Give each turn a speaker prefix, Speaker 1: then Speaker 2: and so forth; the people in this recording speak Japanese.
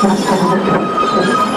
Speaker 1: どうぞ。